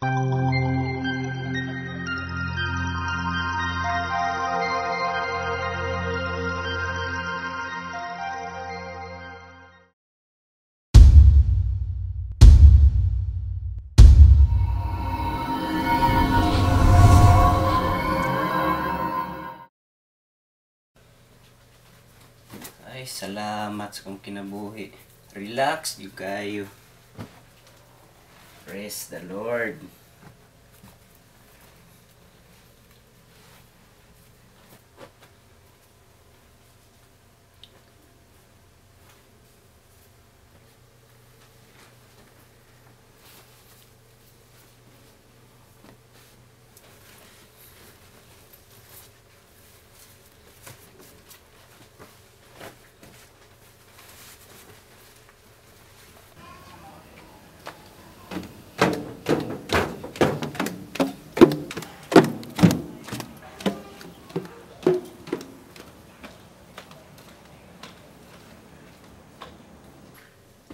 Ay, salamat sa kong kinabuhi. Relax, you kayo. Praise the Lord.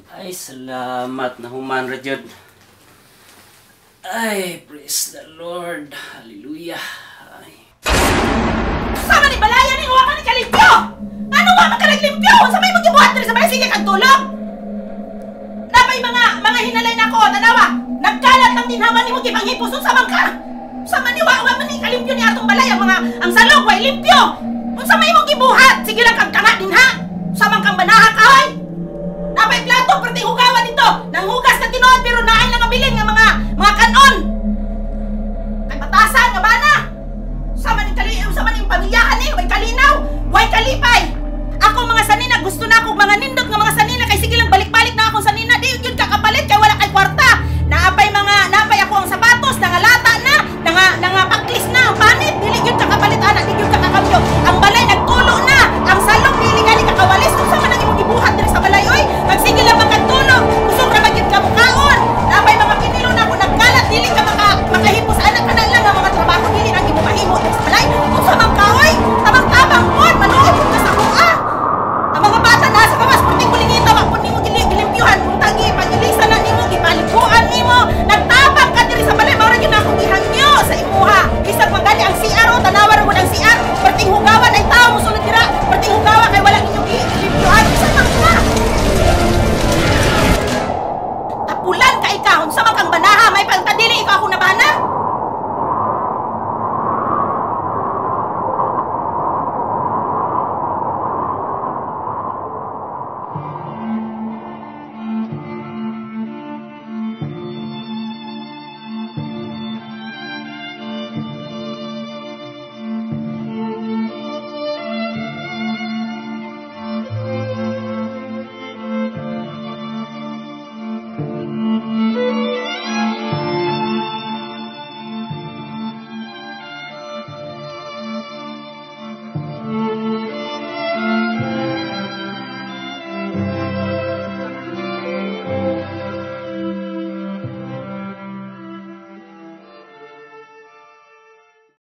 Ay, salamat na human ra jud. Ay, praise the Lord. Hallelujah. Ay. Sama ni balaya ni huwa ka ni kalimpyo! Ano wa man ka naglimpyo? Sa may magibuhat diri sa may sige kag tulog? Napay mga mga hinalay nako tanawa. Nagkalat ang dinhaman nimo gipanghipos sa man ka. Sa man ni wa wa man ni kalimpyo ni atong balay ang mga ang salog way limpyo. Unsa may imong gibuhat? Sige lang kag kana dinha. Sa man kang banaha kahoy. Napay kayo! Nanghugas na tinuod pero naay lang abilin nga mga mga kanon! Kay batasan nga bana! Sama ni kali sama ni pamilyahan ni, way kalinaw, way kalipay. Ako mga sanina gusto na akong mga nin